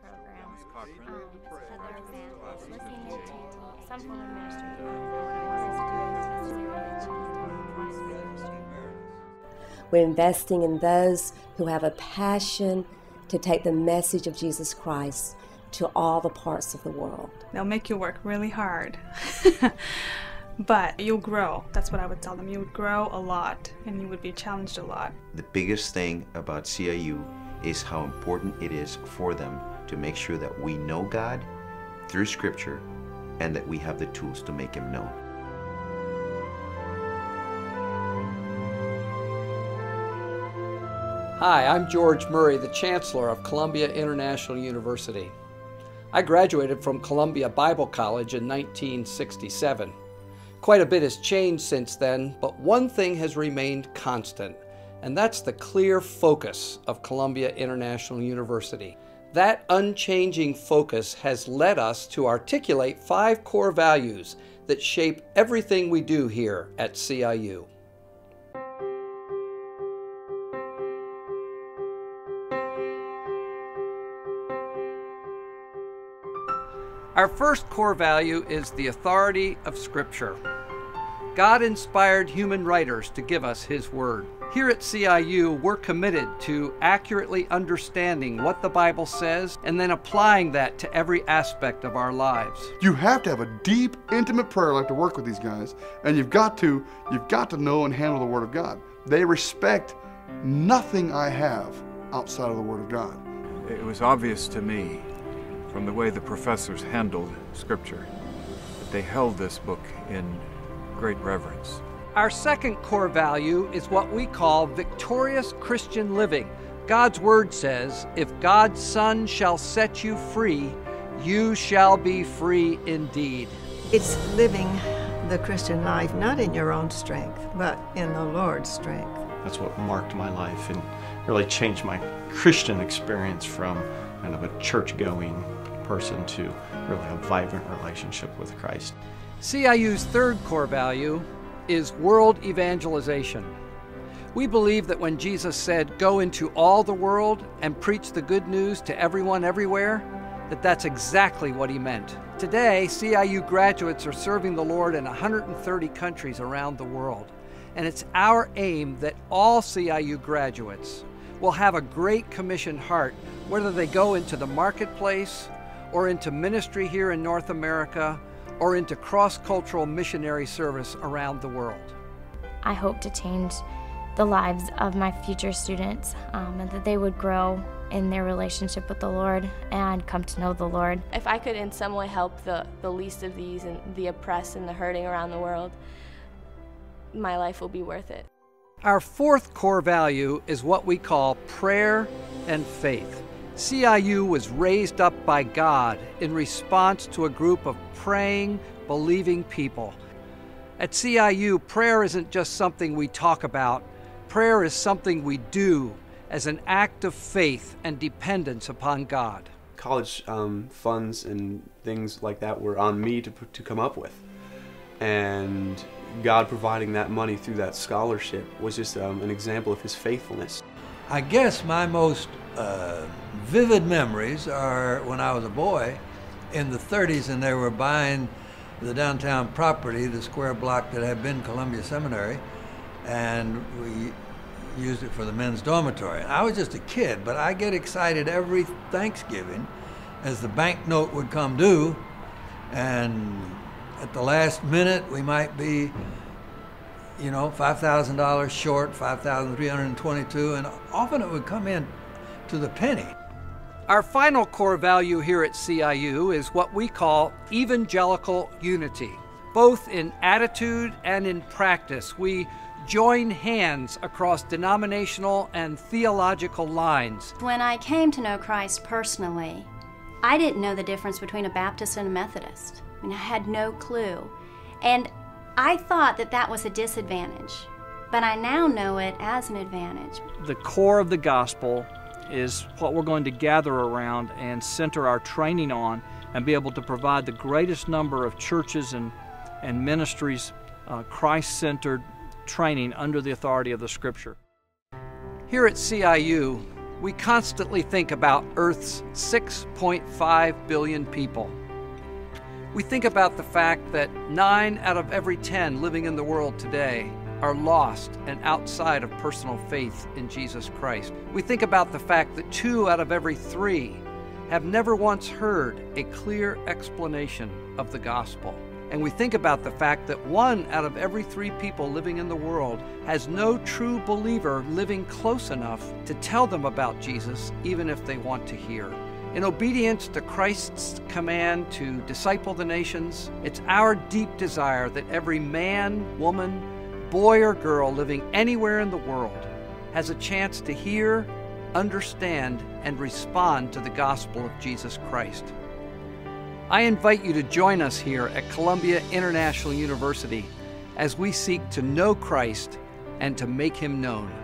program um, for their event, looking into some form of ministry. We're investing in those who have a passion to take the message of Jesus Christ to all the parts of the world. They'll make you work really hard, but you'll grow. That's what I would tell them. You would grow a lot and you would be challenged a lot. The biggest thing about CIU is how important it is for them to make sure that we know God through Scripture and that we have the tools to make Him known. Hi, I'm George Murray, the Chancellor of Columbia International University. I graduated from Columbia Bible College in 1967. Quite a bit has changed since then, but one thing has remained constant, and that's the clear focus of Columbia International University. That unchanging focus has led us to articulate five core values that shape everything we do here at CIU. Our first core value is the authority of Scripture. God inspired human writers to give us His Word. Here at CIU, we're committed to accurately understanding what the Bible says and then applying that to every aspect of our lives. You have to have a deep, intimate prayer life to work with these guys, and you've got to you've got to know and handle the Word of God. They respect nothing I have outside of the Word of God. It was obvious to me from the way the professors handled Scripture that they held this book in great reverence. Our second core value is what we call victorious Christian living. God's Word says, If God's Son shall set you free, you shall be free indeed. It's living the Christian life not in your own strength, but in the Lord's strength. That's what marked my life and really changed my Christian experience from kind of a church going person to really a vibrant relationship with Christ. CIU's third core value is world evangelization. We believe that when Jesus said, Go into all the world and preach the good news to everyone everywhere, that that's exactly what he meant. Today, CIU graduates are serving the Lord in 130 countries around the world. And it's our aim that all CIU graduates will have a Great Commission heart, whether they go into the marketplace or into ministry here in North America or into cross cultural missionary service around the world. I hope to change the lives of my future students um, and that they would grow in their relationship with the Lord and come to know the Lord. If I could in some way help the, the least of these and the oppressed and the hurting around the world, my life will be worth it. Our fourth core value is what we call prayer and faith. CIU was raised up by God in response to a group of praying, believing people. At CIU, prayer isn't just something we talk about, prayer is something we do as an act of faith and dependence upon God. College um, funds and things like that were on me to, to come up with. And God providing that money through that scholarship was just um, an example of His faithfulness. I guess my most uh, vivid memories are when I was a boy in the 30s and they were buying the downtown property, the square block that had been Columbia Seminary, and we used it for the men's dormitory. I was just a kid, but I get excited every Thanksgiving as the banknote would come due, and at the last minute we might be you know, $5,000 short, 5,322, and often it would come in to the penny. Our final core value here at CIU is what we call evangelical unity. Both in attitude and in practice, we join hands across denominational and theological lines. When I came to know Christ personally, I didn't know the difference between a Baptist and a Methodist. I mean, I had no clue. And I thought that that was a disadvantage, but I now know it as an advantage. The core of the gospel is what we're going to gather around and center our training on and be able to provide the greatest number of churches and, and ministries uh, Christ centered training under the authority of the Scripture. Here at CIU, We constantly think about Earth's 6.5 billion people. We think about the fact that 9 out of every 10 living in the world today are lost and outside of personal faith in Jesus Christ. We think about the fact that 2 out of every 3 have never once heard a clear explanation of the gospel. And we think about the fact that one out of every three people living in the world has no true believer living close enough to tell them about Jesus, even if they want to hear. In obedience to Christ's command to disciple the nations, it's our deep desire that every man, woman, boy, or girl living anywhere in the world has a chance to hear, understand, and respond to the gospel of Jesus Christ. I invite you to join us here at Columbia International University as we seek to know Christ and to make him known.